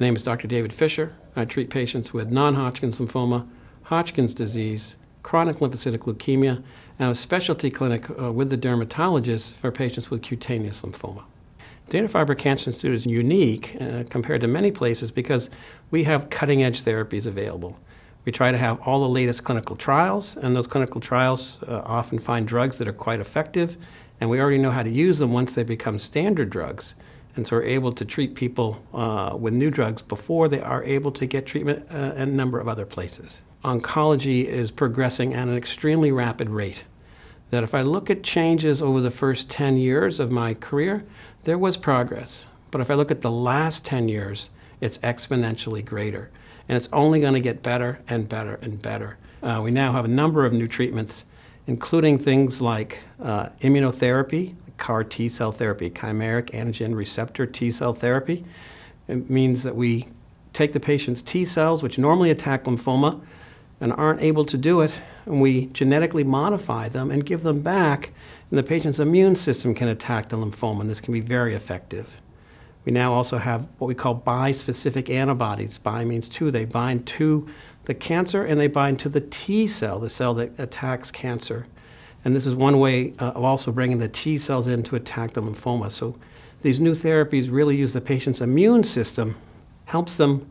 My name is Dr. David Fisher. I treat patients with non-Hodgkin's lymphoma, Hodgkin's disease, chronic lymphocytic leukemia, and a specialty clinic uh, with the dermatologist for patients with cutaneous lymphoma. Dana-Farber Cancer Institute is unique uh, compared to many places because we have cutting-edge therapies available. We try to have all the latest clinical trials, and those clinical trials uh, often find drugs that are quite effective, and we already know how to use them once they become standard drugs. And so we're able to treat people uh, with new drugs before they are able to get treatment uh, in a number of other places. Oncology is progressing at an extremely rapid rate. That if I look at changes over the first 10 years of my career, there was progress. But if I look at the last 10 years, it's exponentially greater. And it's only going to get better and better and better. Uh, we now have a number of new treatments, including things like uh, immunotherapy, CAR T cell therapy, chimeric antigen receptor T cell therapy. It means that we take the patient's T cells, which normally attack lymphoma, and aren't able to do it, and we genetically modify them and give them back, and the patient's immune system can attack the lymphoma, and this can be very effective. We now also have what we call bispecific antibodies. Bi means two. They bind to the cancer and they bind to the T cell, the cell that attacks cancer. And this is one way uh, of also bringing the T cells in to attack the lymphoma. So these new therapies really use the patient's immune system, helps them,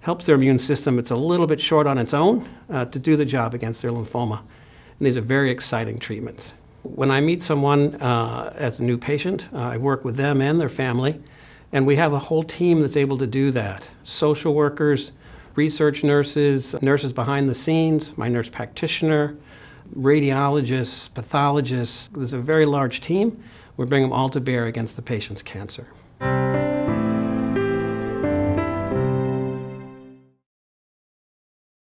helps their immune system. It's a little bit short on its own uh, to do the job against their lymphoma. And these are very exciting treatments. When I meet someone uh, as a new patient, uh, I work with them and their family, and we have a whole team that's able to do that. Social workers, research nurses, nurses behind the scenes, my nurse practitioner, radiologists, pathologists. There's a very large team. We bring them all to bear against the patient's cancer.